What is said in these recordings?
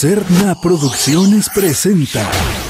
Serna Producciones presenta.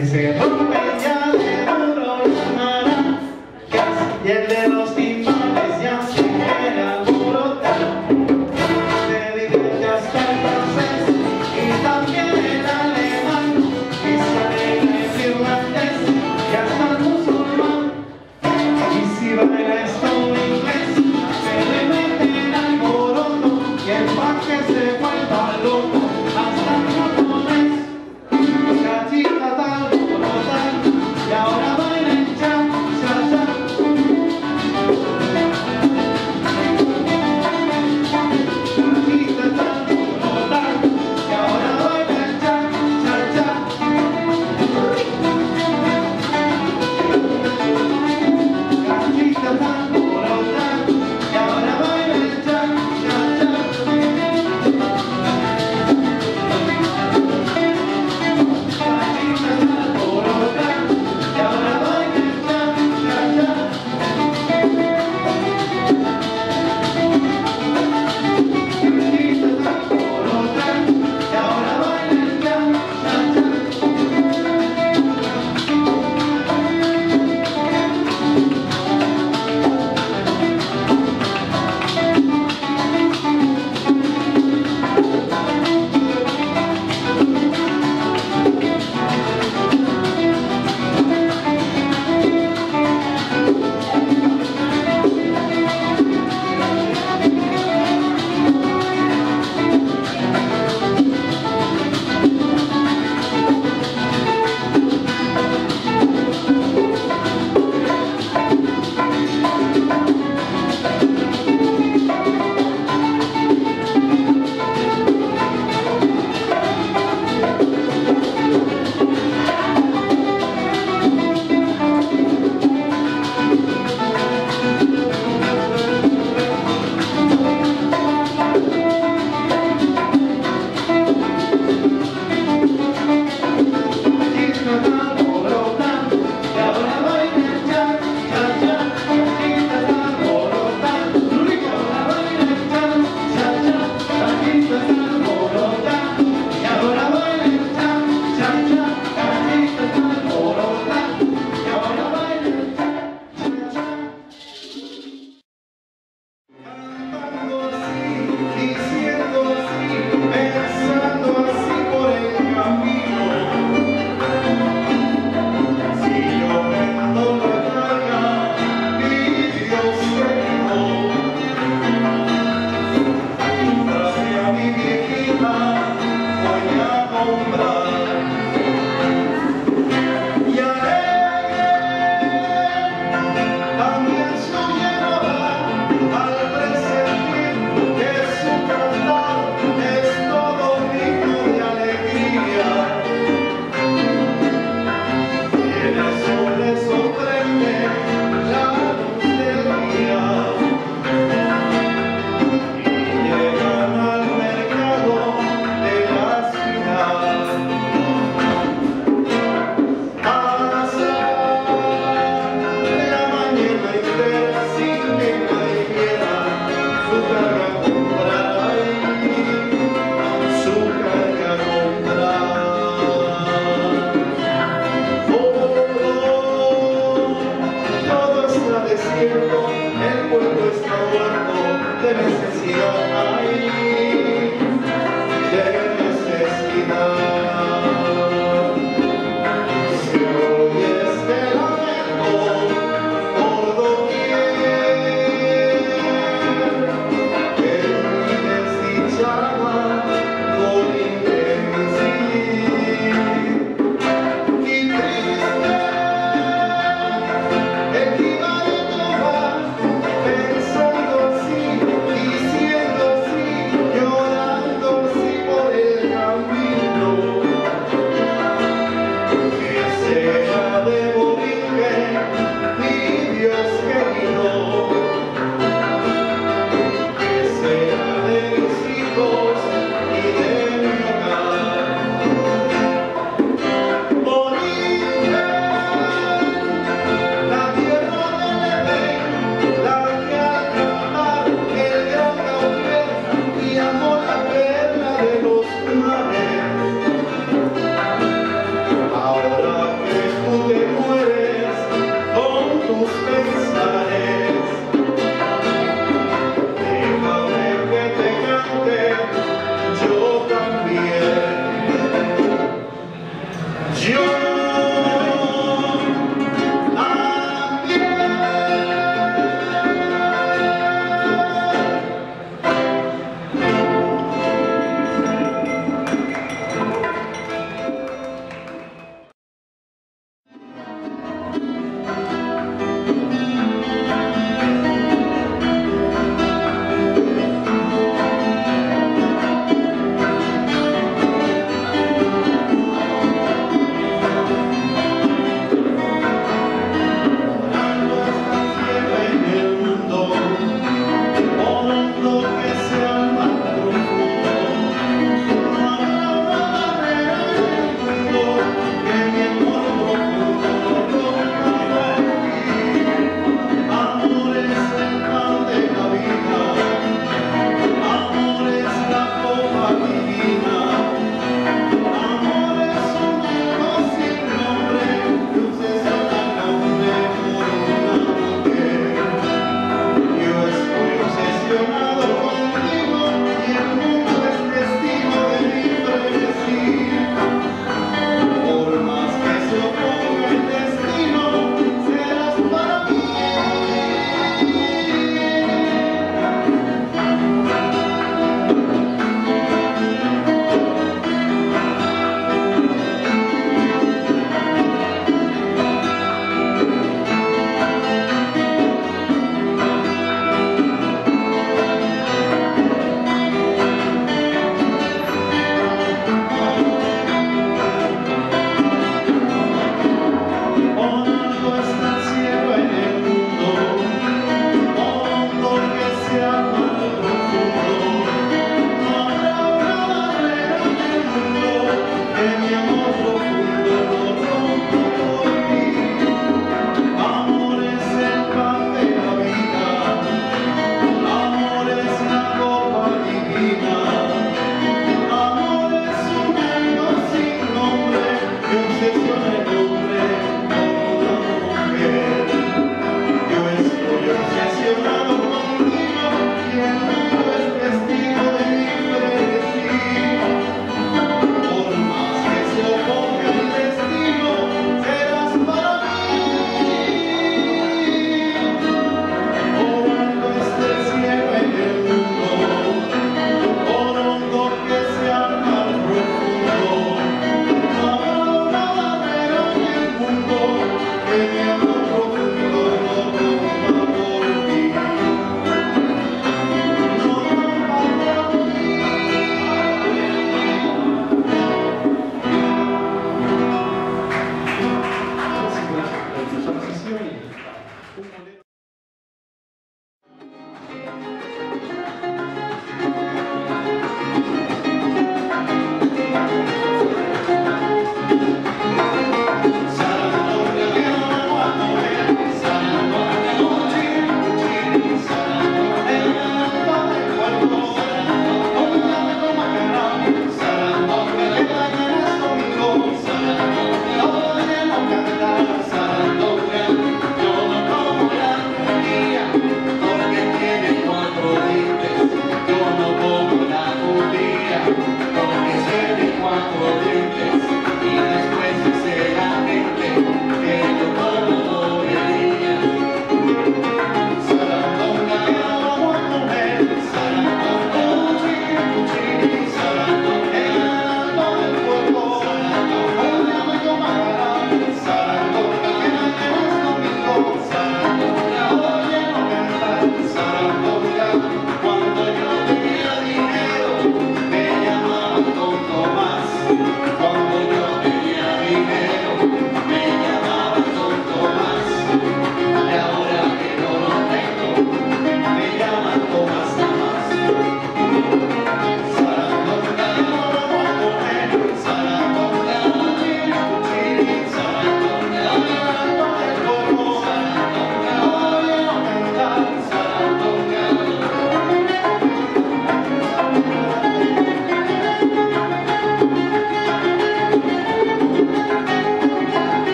aquecendo.